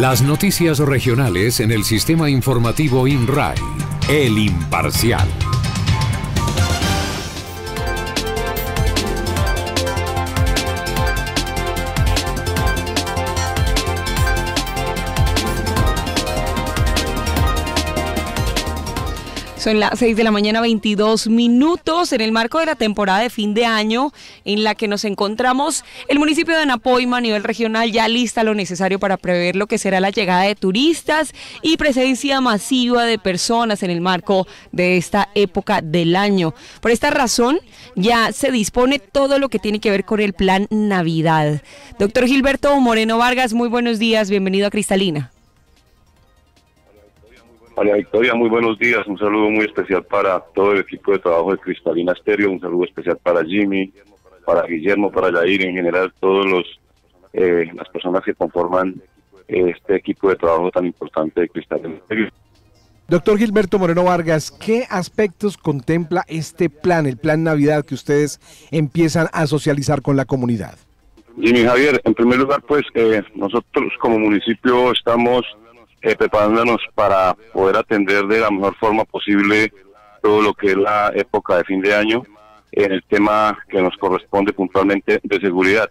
Las noticias regionales en el sistema informativo INRAI, El Imparcial. Son las 6 de la mañana, 22 minutos. En el marco de la temporada de fin de año en la que nos encontramos, el municipio de Anapoima a nivel regional ya lista lo necesario para prever lo que será la llegada de turistas y presencia masiva de personas en el marco de esta época del año. Por esta razón, ya se dispone todo lo que tiene que ver con el plan Navidad. Doctor Gilberto Moreno Vargas, muy buenos días. Bienvenido a Cristalina. María Victoria, muy buenos días. Un saludo muy especial para todo el equipo de trabajo de Cristalina Stereo. Un saludo especial para Jimmy, para Guillermo, para Jair, en general, todos los eh, las personas que conforman este equipo de trabajo tan importante de Cristalina Stereo. Doctor Gilberto Moreno Vargas, ¿qué aspectos contempla este plan, el plan Navidad que ustedes empiezan a socializar con la comunidad? Jimmy Javier, en primer lugar, pues eh, nosotros como municipio estamos eh, preparándonos para poder atender de la mejor forma posible todo lo que es la época de fin de año en el tema que nos corresponde puntualmente de seguridad.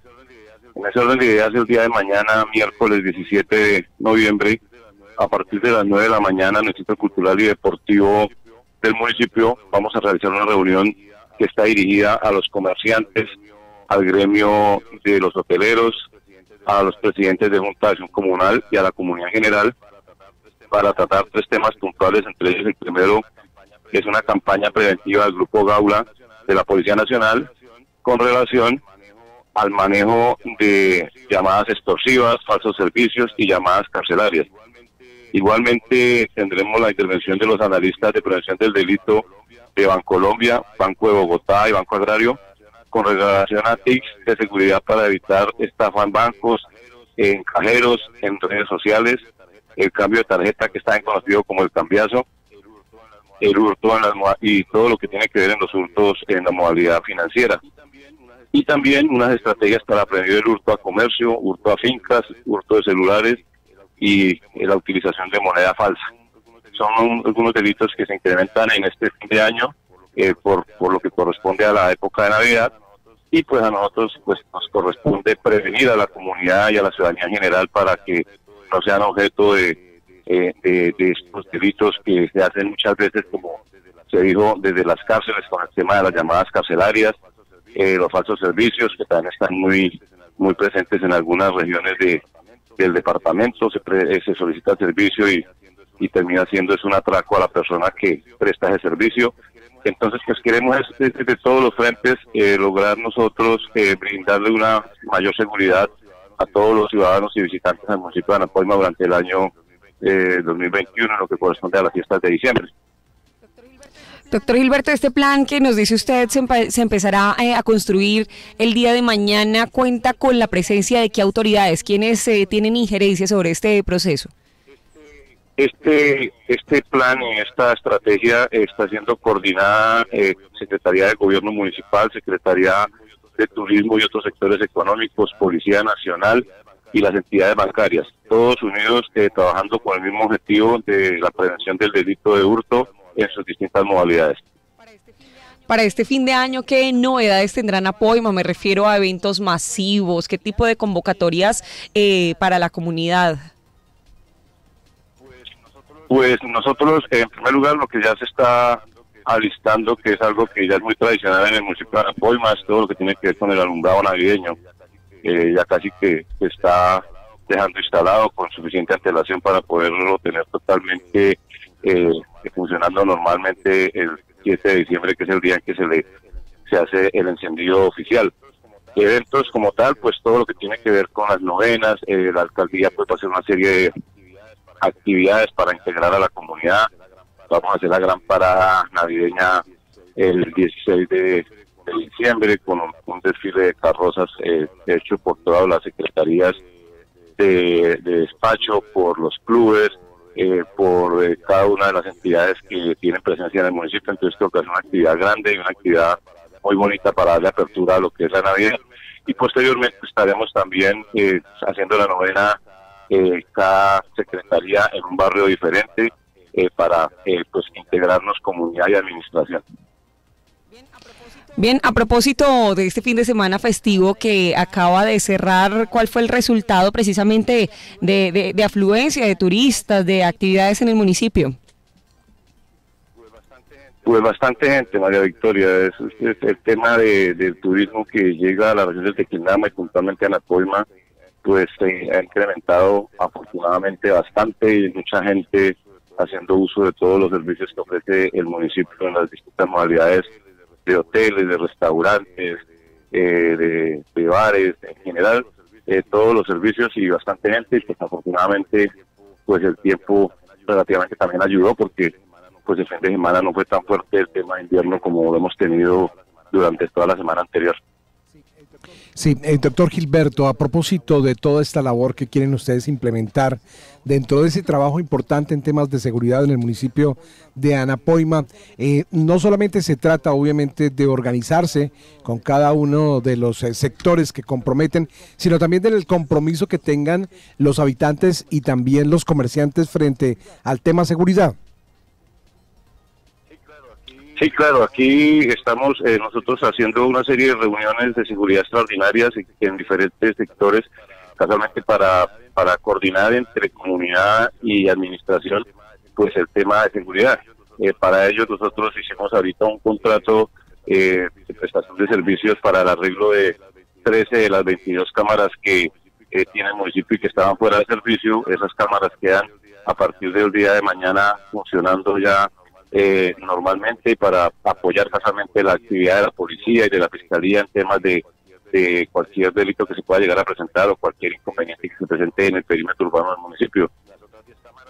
En ese orden de ideas, el día de mañana, miércoles 17 de noviembre, a partir de las 9 de la mañana, en el Centro Cultural y Deportivo del municipio, vamos a realizar una reunión que está dirigida a los comerciantes, al gremio de los hoteleros, a los presidentes de Junta de Acción Comunal y a la comunidad general para tratar tres temas puntuales, entre ellos el primero es una campaña preventiva del Grupo Gaula de la Policía Nacional con relación al manejo de llamadas extorsivas, falsos servicios y llamadas carcelarias. Igualmente tendremos la intervención de los analistas de prevención del delito de Bancolombia, Banco de Bogotá y Banco Agrario con relación a TICs de seguridad para evitar estafa en bancos, en cajeros, en redes sociales el cambio de tarjeta que está conocido como el cambiazo, el hurto y todo lo que tiene que ver en los hurtos en la modalidad financiera. Y también unas estrategias para prevenir el hurto a comercio, hurto a fincas, hurto de celulares y la utilización de moneda falsa. Son algunos delitos que se incrementan en este fin de año eh, por, por lo que corresponde a la época de Navidad y pues a nosotros pues nos corresponde prevenir a la comunidad y a la ciudadanía en general para que no sean objeto eh, de, de, estos delitos que se hacen muchas veces, como se dijo, desde las cárceles con el tema de las llamadas carcelarias, eh, los falsos servicios que también están muy muy presentes en algunas regiones de, del departamento, se, eh, se solicita servicio y, y termina siendo es un atraco a la persona que presta ese servicio. Entonces, pues queremos desde, todos los frentes lograr nosotros brindarle una mayor seguridad a todos los ciudadanos y visitantes del municipio de Anapoima durante el año 2021, en lo que corresponde a las fiestas de diciembre. Doctor Gilberto, este plan que nos dice usted se, empezará eh, a construir el día de mañana, ¿cuenta con la presencia de qué autoridades? ¿Quiénes eh, tienen injerencia sobre este proceso? Este, este plan y esta estrategia está siendo coordinada eh, Secretaría de Gobierno Municipal, Secretaría de turismo y otros sectores económicos, Policía Nacional y las entidades bancarias, todos unidos eh, trabajando con el mismo objetivo de la prevención del delito de hurto en sus distintas modalidades. Para este fin de año, ¿qué novedades tendrán Apoima? Me refiero a eventos masivos, ¿qué tipo de convocatorias eh, para la comunidad? Pues nosotros, en primer lugar, lo que ya se está alistando, que es algo que ya es muy tradicional en el municipio de Apoy, más todo lo que tiene que ver con el alumbrado navideño. Eh, ya casi que está dejando instalado con suficiente antelación para poderlo tener totalmente eh, funcionando normalmente el 7 de diciembre, que es el día en que se le se hace el encendido oficial. Eventos como tal, pues todo lo que tiene que ver con las novenas, eh, la alcaldía puede hacer una serie de actividades para integrar a la comunidad, Vamos a hacer la gran parada navideña el 16 de, diciembre con un, desfile de carrozas eh, hecho por todas las secretarías de, despacho, por los clubes, eh, por eh, cada una de las entidades que tienen presencia en el municipio. Entonces creo que es una actividad grande y una actividad muy bonita para darle apertura a lo que es la Navidad. Y posteriormente estaremos también haciendo la novena eh, cada secretaría en un barrio diferente eh, para eh, pues integrarnos comunidad y administración. Bien, a propósito de este fin de semana festivo que acaba de cerrar, ¿cuál fue el resultado precisamente de, de, afluencia de turistas, de actividades en el municipio? Pues bastante gente, María Victoria. Es, el tema de, del turismo que llega a la región de Tequilama y puntualmente a Napoima, pues se ha incrementado afortunadamente bastante y mucha gente haciendo uso de todos los servicios que ofrece el municipio en las distintas modalidades de hoteles, de restaurantes, eh, de, bares, en general, eh, todos los servicios y bastante gente, y pues afortunadamente pues el tiempo relativamente también ayudó porque pues el fin de semana no fue tan fuerte el tema de invierno como lo hemos tenido durante toda la semana anterior. Sí, eh, doctor Gilberto, a propósito de toda esta labor que quieren ustedes implementar dentro de ese trabajo importante en temas de seguridad en el municipio de Anapoima, eh, no solamente se trata obviamente de organizarse con cada uno de los eh, sectores que comprometen, sino también del compromiso que tengan los habitantes y también los comerciantes frente al tema seguridad. Sí, claro, aquí estamos eh, nosotros haciendo una serie de reuniones de seguridad extraordinarias en diferentes sectores, casualmente para, para coordinar entre comunidad y administración pues el tema de seguridad. Eh, para ello nosotros hicimos ahorita un contrato eh, de prestación de servicios para el arreglo de 13 de las 22 cámaras que tiene el municipio y que estaban fuera de servicio. Esas cámaras quedan a partir del día de mañana funcionando ya eh, normalmente para apoyar casualmente la actividad de la policía y de la fiscalía en temas de, cualquier delito que se pueda llegar a presentar o cualquier inconveniente que se presente en el perímetro urbano del municipio.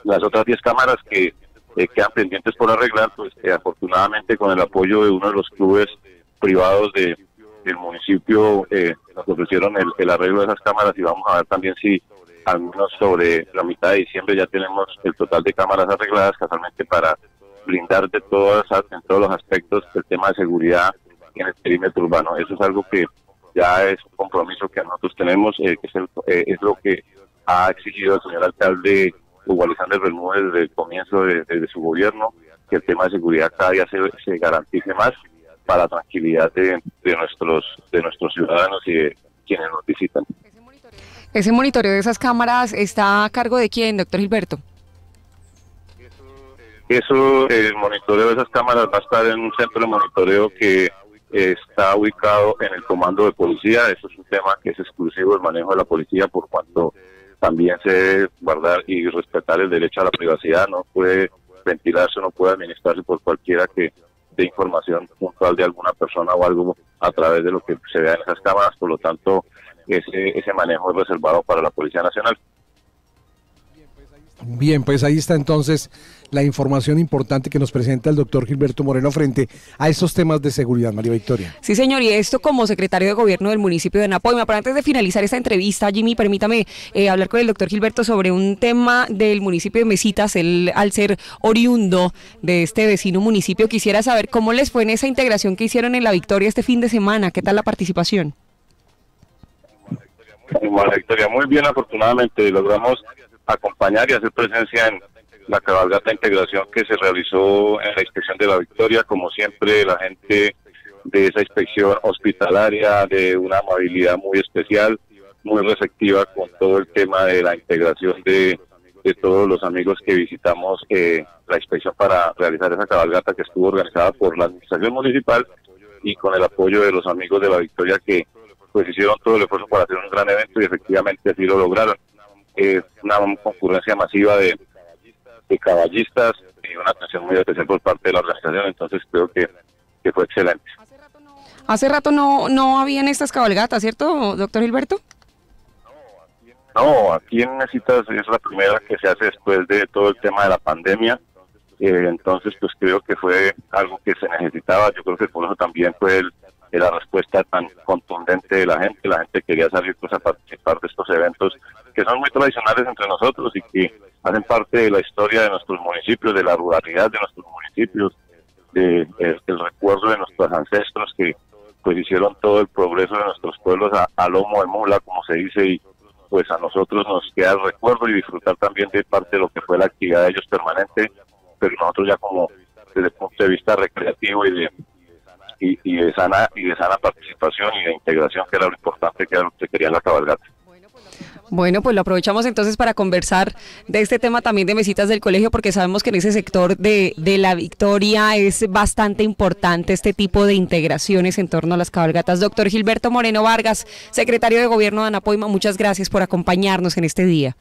Las otras 10 cámaras que eh, quedan pendientes por arreglar, pues eh, afortunadamente con el apoyo de uno de los clubes privados de, del municipio nos ofrecieron el arreglo de esas cámaras y vamos a ver también si al menos sobre la mitad de diciembre ya tenemos el total de cámaras arregladas casualmente para blindar de todas, en todos los aspectos el tema de seguridad en el perímetro urbano. Eso es algo que ya es un compromiso que nosotros tenemos, eh, que es, eh, es, lo que ha exigido el señor alcalde Hugo Alexander Bermúdez desde el comienzo de, su gobierno, que el tema de seguridad cada día se, se garantice más para la tranquilidad de, de, nuestros de nuestros ciudadanos y de quienes nos visitan. ¿Ese monitoreo de esas cámaras está a cargo de quién, doctor Gilberto? Eso, el monitoreo de esas cámaras va a estar en un centro de monitoreo que está ubicado en el comando de policía. Eso es un tema que es exclusivo del manejo de la policía por cuanto también se debe guardar y respetar el derecho a la privacidad. No puede ventilarse, no puede administrarse por cualquiera que dé información puntual de alguna persona o algo a través de lo que se vea en esas cámaras. Por lo tanto, ese, ese manejo es reservado para la Policía Nacional. Bien, pues ahí está entonces la información importante que nos presenta el doctor Gilberto Moreno frente a estos temas de seguridad, María Victoria. Sí, señor, y esto como secretario de gobierno del municipio de Napoima. Pero antes de finalizar esta entrevista, Jimmy, permítame eh, hablar con el doctor Gilberto sobre un tema del municipio de Mesitas. Él, al ser oriundo de este vecino municipio, quisiera saber cómo les fue en esa integración que hicieron en la Victoria este fin de semana. ¿Qué tal la participación? María Victoria, muy bien, afortunadamente logramos acompañar y hacer presencia en la cabalgata integración que se realizó en la inspección de la Victoria, como siempre la gente de esa inspección hospitalaria, de una amabilidad muy especial, muy receptiva con todo el tema de la integración de, de todos los amigos que visitamos eh, la inspección para realizar esa cabalgata que estuvo organizada por la administración municipal y con el apoyo de los amigos de la Victoria que pues hicieron todo el esfuerzo para hacer un gran evento y efectivamente así lo lograron. Eh, una concurrencia masiva de, caballistas y una atención muy especial por parte de la organización, entonces creo que, fue excelente. Hace rato no, no habían estas cabalgatas, ¿cierto, doctor Gilberto? No, aquí en Necesitas es la primera que se hace después de todo el tema de la pandemia. Eh, entonces, pues creo que fue algo que se necesitaba. Yo creo que por eso también fue el, la respuesta tan contundente de la gente. La gente quería salir pues, a participar de estos eventos que son muy tradicionales entre nosotros y que hacen parte de la historia de nuestros municipios, de la ruralidad de nuestros municipios, de, del recuerdo de nuestros ancestros que pues hicieron todo el progreso de nuestros pueblos a, lomo de mula, como se dice, y, pues a nosotros nos queda el recuerdo y disfrutar también de parte de lo que fue la actividad de ellos permanente, pero nosotros ya como desde el punto de vista recreativo y de y, de sana y de sana participación y de integración que era lo importante que era lo que quería la cabalgata. Bueno, pues lo aprovechamos entonces para conversar de este tema también de mesitas del colegio, porque sabemos que en ese sector de, de la victoria es bastante importante este tipo de integraciones en torno a las cabalgatas. Doctor Gilberto Moreno Vargas, secretario de Gobierno de Anapoima, muchas gracias por acompañarnos en este día.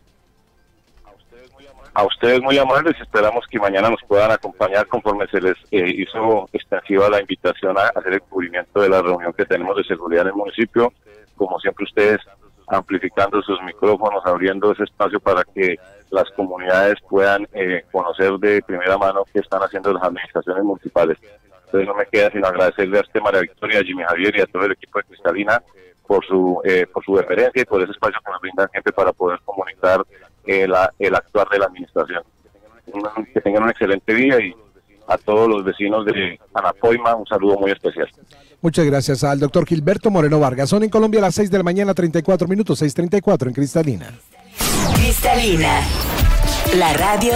A ustedes muy amables, esperamos que mañana nos puedan acompañar conforme se les eh, hizo extensiva la invitación a hacer el cubrimiento de la reunión que tenemos de seguridad en el municipio. Como siempre ustedes amplificando sus micrófonos, abriendo ese espacio para que las comunidades puedan eh, conocer de primera mano qué están haciendo las administraciones municipales. Entonces no me queda sino agradecerle a este María Victoria, a Jimmy Javier y a todo el equipo de Cristalina por su eh, por su deferencia y por ese espacio que nos brinda gente para poder comunicar eh, el actuar de la administración. Que tengan un excelente día y a todos los vecinos de Anapoima un saludo muy especial. Muchas gracias al doctor Gilberto Moreno Vargas. Son en Colombia a las 6 de la mañana, 34 minutos, 6.34 en Cristalina. Cristalina, la radio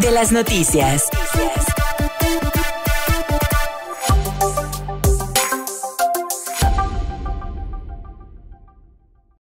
de las noticias.